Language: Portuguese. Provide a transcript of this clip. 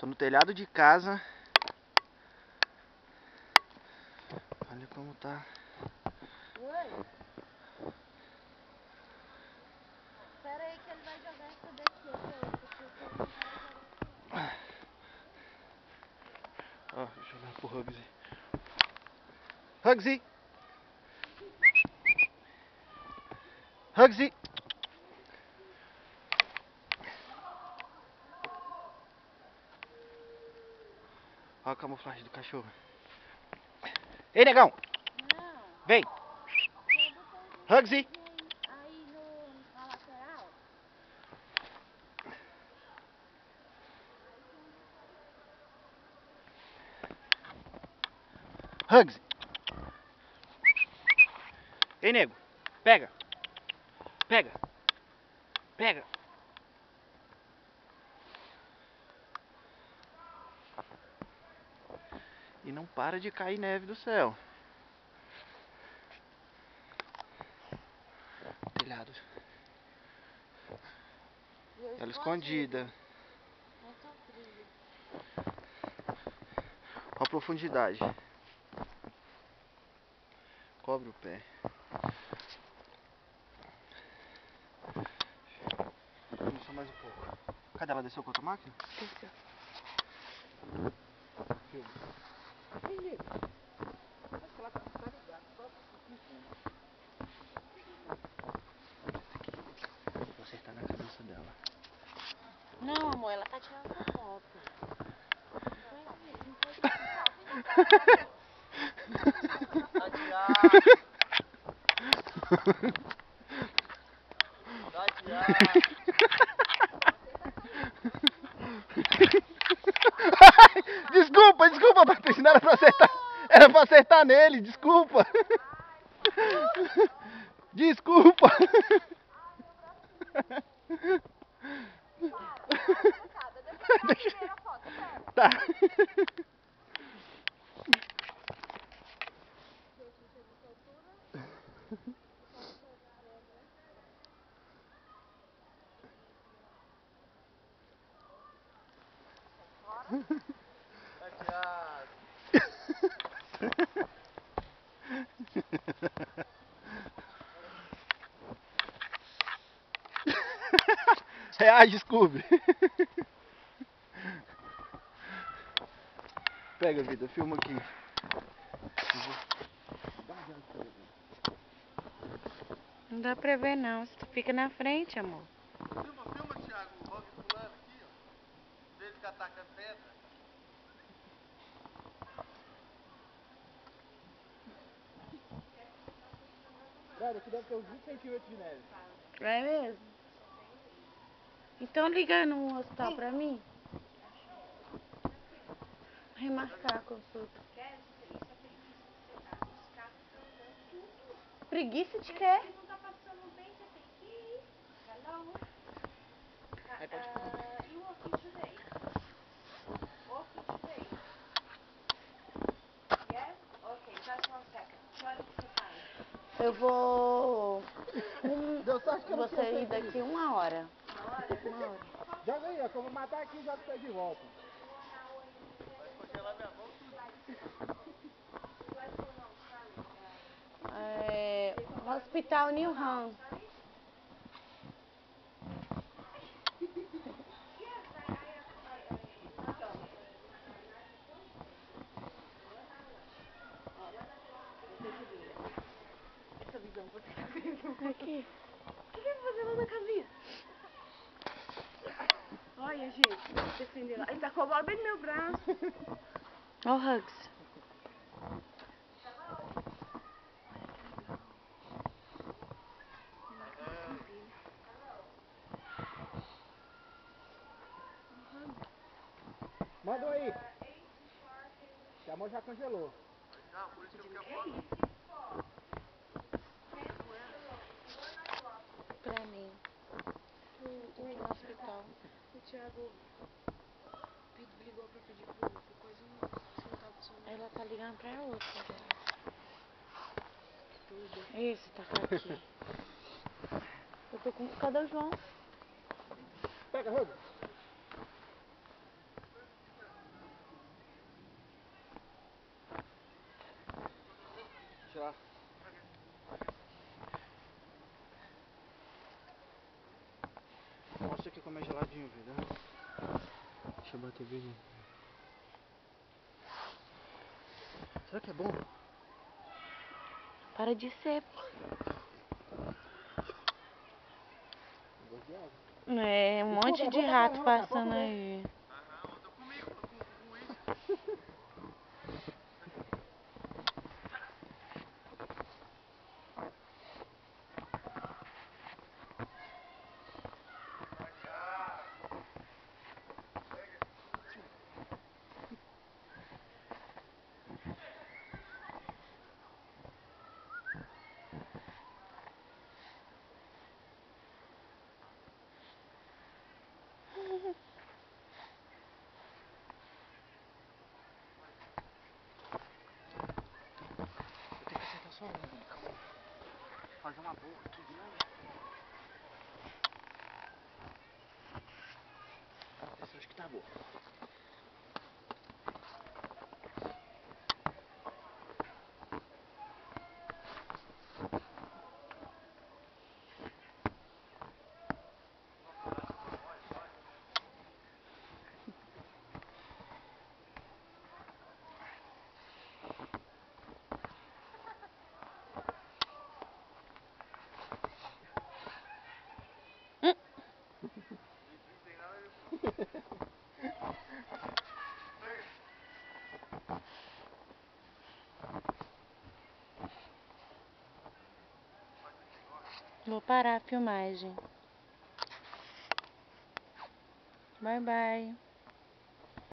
Tô no telhado de casa. Olha como tá. Oi. Espera aí que ele vai jogar essa daqui, jogar Ó, deixa eu olhar pro Hugsy. Hugsy! Hugsy! Olha a camuflagem do cachorro. Ei, negão! Não, Vem! Hugsy! Hugsy! Ei, nego! Pega! Pega! Pega! E não para de cair neve do céu. Telhado. Ela escondida. Qual a profundidade? Cobre o pé. Vamos só mais um pouco. Cadê ela desceu com a outra máquina? Desceu. Vou acertar na cabeça dela. Não, amor, ela tá tirando essa foto. desculpa, desculpa, Patrícia, não era pra acertar. Era nele, desculpa. Desculpa. Tá. Reage, Scooby. Pega, vida, filma aqui. Não dá pra ver não, se tu fica na frente, amor. Filma, filma, Thiago, o Rob pulando aqui, ó. Desde que ataca a pedra. Cara, aqui deve ter uns 20 centímetros de neve. É mesmo? Então liga no hospital pra mim. Remarcar a consulta. Preguiça pode filmar. Eu vou. Um, Deu sorte que eu não você ir daqui uma hora. Uma hora. Joga aí, ó, que eu vou matar aqui e jogo você de volta. Vai congelar minha mão tudo. É, Hospital New Ham. Aqui. O que vai fazer lá na casinha? Olha, gente, lá. Ele tacou a bola bem no meu braço. Ó o Hugs. Manda aí. Mão já congelou. Não, por isso que eu quero Pra aqui no hospital. O Thiago ligou pra pedir pro, pro coisa e você não tava funcionando. Ela tá ligando pra outra. Esse tá aqui. Eu tô com. Cadê o João? Pega, Hugo. Bater vídeo. Será que é bom? Para de ser. É, um monte de rato passando aí. Eu tenho calma aí. Fazer uma boa aqui, grande. Essa acho que tá boa. Vou parar a filmagem. Bye, bye.